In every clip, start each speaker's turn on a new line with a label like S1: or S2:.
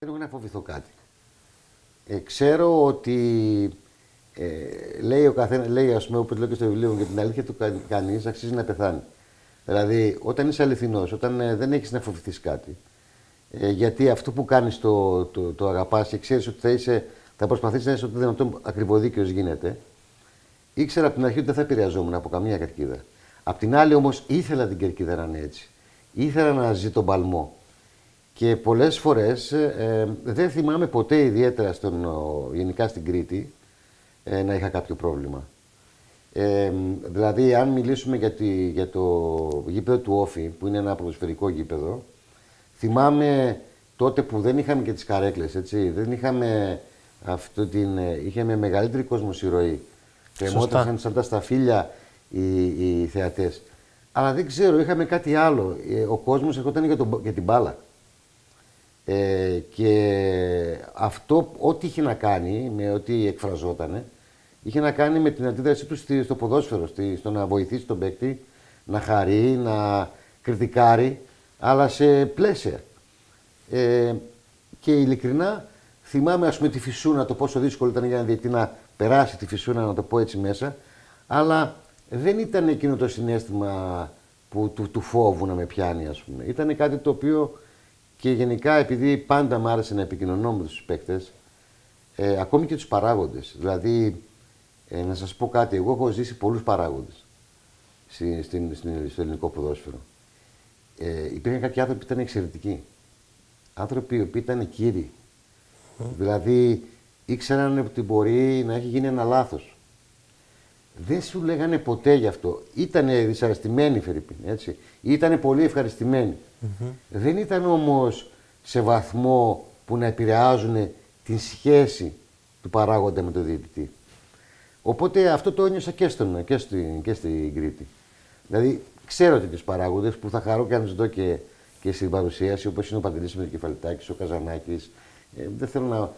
S1: Δεν έχω να φοβηθώ κάτι. Ε, ξέρω ότι ε, λέει ο καθένα, λέει ας πούμε, όπως λέω και στο βιβλίο μου, για την αλήθεια του κα, κανείς αξίζει να πεθάνει. Δηλαδή, όταν είσαι αληθινός, όταν ε, δεν έχεις να φοβηθείς κάτι, ε, γιατί αυτό που κάνεις το, το, το αγαπάς και ξέρεις ότι θα, είσαι, θα προσπαθείς να είσαι ό,τι δυνατόν ακριβοδίκαιος γίνεται, ήξερα από την αρχή ότι δεν θα επηρεαζόμουν από καμία κερκίδα. Απ' την άλλη όμως ήθελα την κερκίδα να είναι έτσι. Ήθελα να ζει τον παλμό. Και πολλές φορές ε, δεν θυμάμαι ποτέ ιδιαίτερα στον, ο, γενικά στην Κρήτη ε, να είχα κάποιο πρόβλημα. Ε, δηλαδή, αν μιλήσουμε για, τη, για το γήπεδο του Όφη, που είναι ένα ποδοσφαιρικό γήπεδο, θυμάμαι τότε που δεν είχαμε και τις καρέκλες, έτσι, δεν είχαμε αυτό την, ε, είχαμε μεγαλύτερη κόσμοσυρωή. Κρεμόταν σαν τα σταφύλια οι, οι θεατές. Αλλά δεν ξέρω, είχαμε κάτι άλλο. Ε, ο κόσμος ερχόταν για, τον, για την μπάλα. Ε, και αυτό, ό,τι είχε να κάνει με ό,τι εκφραζόταν, είχε να κάνει με την αντίδρασή τους στο ποδόσφαιρο, στο να βοηθήσει τον παίκτη, να χαρεί, να κριτικάρει, αλλά σε πλαίσια. Ε, και ειλικρινά θυμάμαι ας πούμε τη φυσούνα, το πόσο δύσκολο ήταν για ένα διαιτή να περάσει τη φυσούνα, να το πω έτσι μέσα, αλλά δεν ήταν εκείνο το συνέστημα που, του, του φόβου να με πιάνει, ας πούμε. Ήταν κάτι το οποίο και γενικά επειδή πάντα μου άρεσε να επικοινωνώ με τους παίκτες, ε, ακόμη και τους παράγοντες. Δηλαδή, ε, να σας πω κάτι, εγώ έχω ζήσει πολλούς παράγοντες στην, στην, στο ελληνικό ποδόσφαιρο. Ε, υπήρχαν κάποιοι άνθρωποι που ήταν εξαιρετικοί. Άνθρωποι οι οποίοι ήταν κύριοι. Δηλαδή, ήξεραν ότι μπορεί να έχει γίνει ένα λάθος. Δεν σου λέγανε ποτέ γι' αυτό. Ήτανε δυσαρεστημένοι, Φερρυπίν, έτσι. Ήτανε πολύ ευχαριστημένοι. Δεν ήταν όμως σε βαθμό που να επηρεάζουν την σχέση του παράγοντα με τον διαιτητή. Οπότε αυτό το ένιωσα και, στον, και, στην, και στην Κρήτη. Δηλαδή, ξέρω τέτοιους παράγοντες που θα χαρώ και αν τους δω και, και στην παρουσίαση, όπως είναι ο Παντελής με Κεφαλιτάκης, ο Καζανάκης. Ε, δεν θέλω να.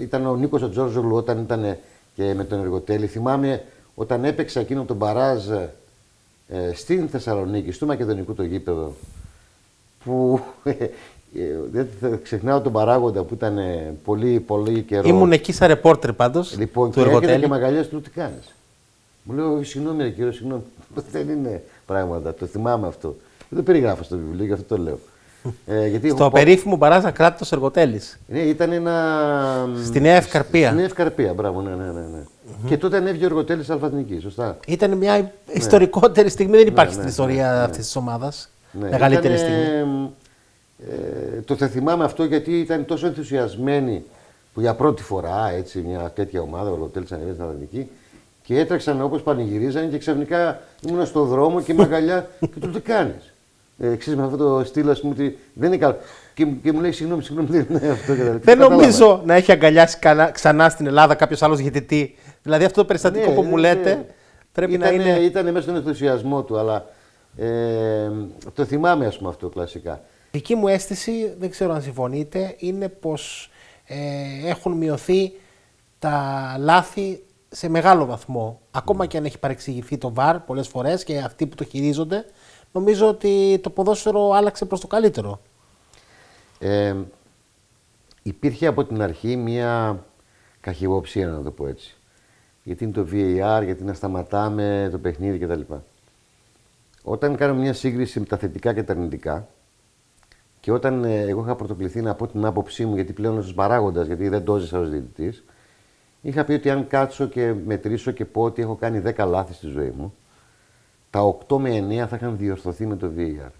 S1: Ήταν ο Νίκος ο Τζόρζολου όταν ήταν και με τον Εργοτέλη. Θυμάμαι όταν έπαιξα εκείνο τον Μπαράζ ε, στην Θεσσαλονίκη, στο Μακεδονικού το γήπεδο, που ε, δεν θα ξεχνάω τον παράγοντα που ήταν πολύ, πολύ καιρό.
S2: Ήμουν εκεί σαν ρεπόρτερ πάντως.
S1: Λοιπόν, του και έρχεται και μαγαλιάς του, τι κάνεις; Μου λέει, συγγνώμη, κύριο, συγγνώμη. Δεν είναι πράγματα. Το θυμάμαι αυτό. Δεν το περιγράφω στο βιβλίο, γι' αυτό το λέω.
S2: Ε, γιατί στο έχω... περίφημο μπαράζα κράτος Εργοτέλης.
S1: Ναι, ήταν ένα.
S2: Στη Νέα Ευκαρπία.
S1: Στη Νέα Ευκαρπία, μπράβο, ναι, ναι, ναι. ναι. Mm-hmm. Και τότε ανέβηκε ο Εργοτέλης Αλφαθνική, σωστά.
S2: Ήταν μια ναι. ιστορικότερη στιγμή, δεν υπάρχει ναι, ναι, στην ιστορία ναι, αυτής της ομάδας. Ναι. Μεγαλύτερη Ήτανε, στιγμή.
S1: Ε, το θα θυμάμαι αυτό γιατί ήταν τόσο ενθουσιασμένοι που για πρώτη φορά έτσι, μια τέτοια ομάδα, ο Εργοτέλη ανέβηκε στην Αλφαθνική, και έτρεξαν όπως πανηγυρίζανε και ξαφνικά ήμουν στο δρόμο και με αγκαλιά και του τι κάνεις; Ε, ξέρεις, με αυτό το στυλ, ας πούμε, ότι δεν είναι καλό. Και, και μου λέει συγγνώμη, συγγνώμη, δεν είναι αυτό. Και
S2: δεν νομίζω να έχει αγκαλιάσει ξανά στην Ελλάδα κάποιος άλλος γιατί. Δηλαδή αυτό το περιστατικό ναι, που μου ναι, λέτε ναι. πρέπει
S1: ήτανε,
S2: να είναι.
S1: Ήταν μέσα στον ενθουσιασμό του, αλλά ε, το θυμάμαι, ας πούμε, αυτό κλασικά.
S2: Δική μου αίσθηση, δεν ξέρω αν συμφωνείτε, είναι πως ε, έχουν μειωθεί τα λάθη σε μεγάλο βαθμό. Ακόμα και αν έχει παρεξηγηθεί το ΒΑΡ πολλές φορές και αυτοί που το χειρίζονται, νομίζω ότι το ποδόσφαιρο άλλαξε προς το καλύτερο.
S1: Ε, υπήρχε από την αρχή μια καχυποψία, να το πω έτσι. Γιατί είναι το VAR, γιατί να σταματάμε το παιχνίδι κτλ. Όταν κάνουμε μια σύγκριση με τα θετικά και τα αρνητικά, και όταν ε, εγώ είχα πρωτοκληθεί να πω την άποψή μου, γιατί πλέον ως παράγοντας, γιατί δεν το έζησα ως διαιτητής, Είχα πει ότι αν κάτσω και μετρήσω και πω ότι έχω κάνει 10 λάθη στη ζωή μου, τα 8 με 9 θα είχαν διορθωθεί με το VAR.